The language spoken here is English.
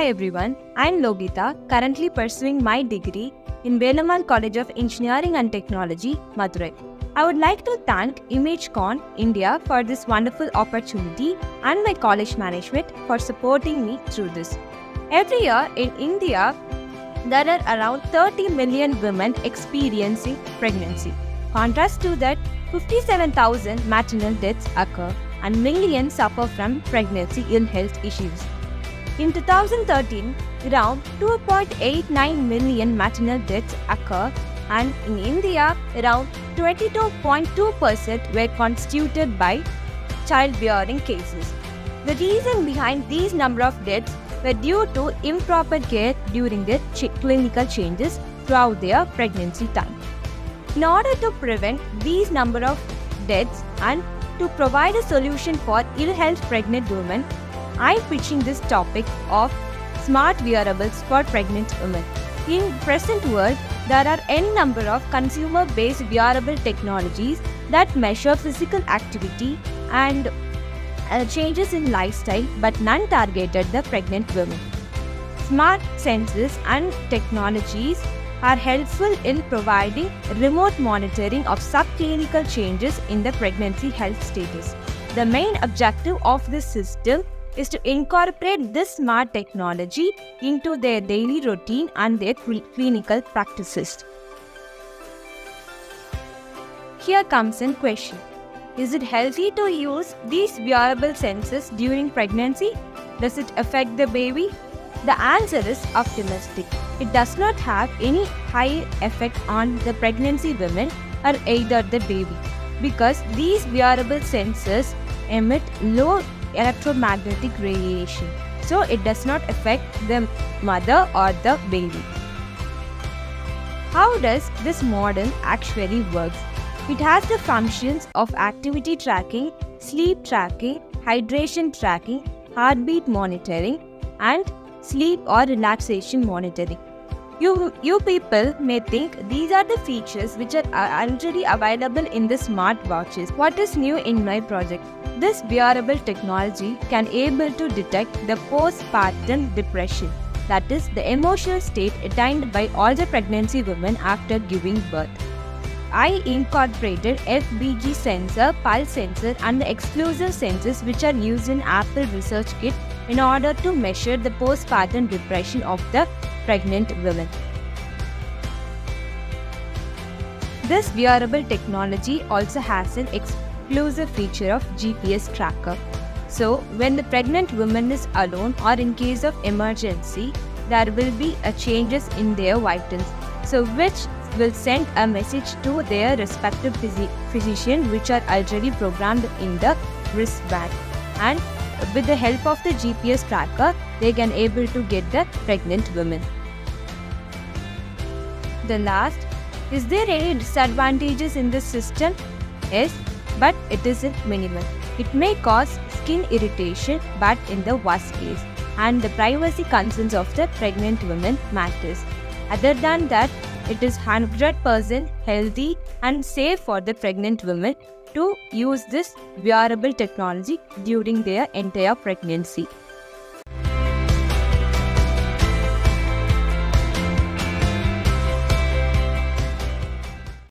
Hi everyone, I'm Loghitha, currently pursuing my degree in Velammal College of Engineering and Technology, Madurai. I would like to thank ImageCon India for this wonderful opportunity and my college management for supporting me through this. Every year in India, there are around 30 million women experiencing pregnancy. Contrast to that, 57,000 maternal deaths occur and millions suffer from pregnancy ill health issues. In 2013, around 2.89 million maternal deaths occur and in India, around 22.2% were constituted by childbearing cases. The reason behind these number of deaths were due to improper care during their clinical changes throughout their pregnancy time. In order to prevent these number of deaths and to provide a solution for ill health pregnant women, I'm pitching this topic of smart wearables for pregnant women. In present world, there are n number of consumer-based wearable technologies that measure physical activity and uh, changes in lifestyle, but none targeted the pregnant women. Smart sensors and technologies are helpful in providing remote monitoring of subclinical changes in the pregnancy health status. The main objective of this system is to incorporate this smart technology into their daily routine and their clinical practices. Here comes in question. Is it healthy to use these wearable sensors during pregnancy? Does it affect the baby? The answer is optimistic. It does not have any high effect on the pregnancy women or either the baby because these wearable sensors emit low electromagnetic radiation. So it does not affect the mother or the baby. How does this model actually works? It has the functions of activity tracking, sleep tracking, hydration tracking, heartbeat monitoring, and sleep or relaxation monitoring. You, you people may think these are the features which are already available in the smart watches. What is new in my project? This wearable technology can able to detect the postpartum depression, that is the emotional state attained by all the pregnancy women after giving birth. I incorporated FBG sensor, pulse sensor and the exclusive sensors which are used in Apple Research Kit in order to measure the postpartum depression of the pregnant women. This wearable technology also has an exclusive feature of GPS tracker. So, when the pregnant woman is alone or in case of emergency, there will be a changes in their vitals. So, which will send a message to their respective physi- physician which are already programmed in the wristband and with the help of the GPS tracker they can able to get the pregnant women. The last is there any disadvantages in this system? Yes, but it isn't minimal. It may cause skin irritation but in the worst case and the privacy concerns of the pregnant women matters. Other than that, it is 100% healthy and safe for the pregnant women to use this wearable technology during their entire pregnancy.